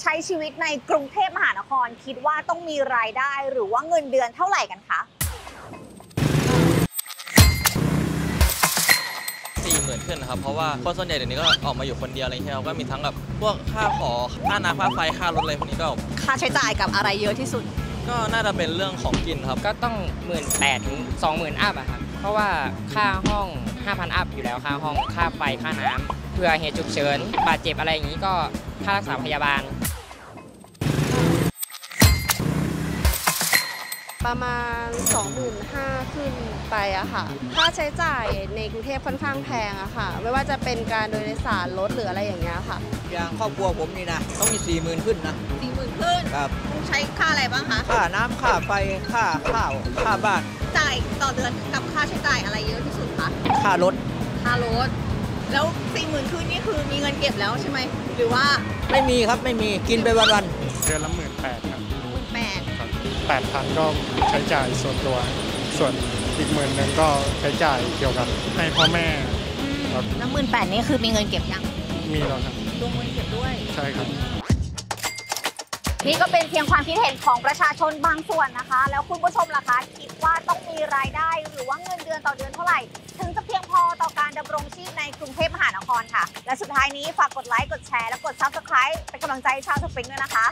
ใช้ชีวิตในกรุงเทพมหานคร คิดว่าต้องมีรายได้หรือว่าเงินเดือนเท่าไหร่กันคะ สี่หมื่นขึ้นนะครับ เพราะว่าคนส่วนใหญ่เดี๋ยวนี้ก็ออกมาอยู่คนเดียวอะไรเงี้ยครับก็มีทั้งแบบพวกค่าขอค่าน้ำค่าไฟค่ารถอะไรพวกนี้ก็ ค่าใช้จ่ายกับอะไรเยอะที่สุด ก็น่าจะเป็นเรื่องของกินครับ ก็ต้องหมื่นแปดถึงสองหมื่นอัพอะครับ เพราะว่าค่าห้อง 5,000 อัพอยู่แล้วค่าห้องค่าไฟค่าน้ำเพื่อเหตุฉุกเฉินบาดเจ็บอะไรอย่างนี้ก็ค่ารักษาพยาบาล ประมาณ 25,000 ขึ้นไปอะค่ะ ค่าใช้จ่ายในกรุงเทพค่อนข้างแพงอะค่ะ ไม่ว่าจะเป็นการโดยสารรถหรืออะไรอย่างเงี้ยค่ะ อย่างครอบครัวผมนี่นะต้องมีสี่หมื่นขึ้นนะ สี่หมื่นขึ้นครับ ต้องใช้ค่าอะไรบ้างคะ ค่าน้ำค่าไฟค่าข้าวค่าบ้าน จ่ายต่อเดือนกับค่าใช้จ่ายอะไรเยอะที่สุดคะค่ารถค่ารถ แล้วสี่หมื่นขึ้นนี่คือมีเงินเก็บแล้วใช่ไหม หรือว่า ไม่มีครับไม่มีกินไปวันเดือนละหมื่นแปดครับ 8,000 ก็ใช้จ่ายส่วนตัว ส่วนอีกหมื่นนึงก็ใช้จ่ายเกี่ยวกับให้พ่อแม่ครับแล้วหมื่นแปดนี้คือมีเงินเก็บยังมีแล้วครับลมเงินเก็บด้วย ใช่ครับ นี่ก็เป็นเพียงความคิดเห็นของประชาชนบางส่วนนะคะ แล้วคุณผู้ชมล่ะคะ คิดว่าต้องมีรายได้หรือว่าเงินเดือนต่อเดือนเท่าไหร่ ถึงจะเพียงพอต่อการดำรงชีพในกรุงเทพมหานครค่ะ และสุดท้ายนี้ฝากกดไลค์กดแชร์และกดซับสไคร b e เป็นกำลังใจชาวสปริงด้วยนะคะ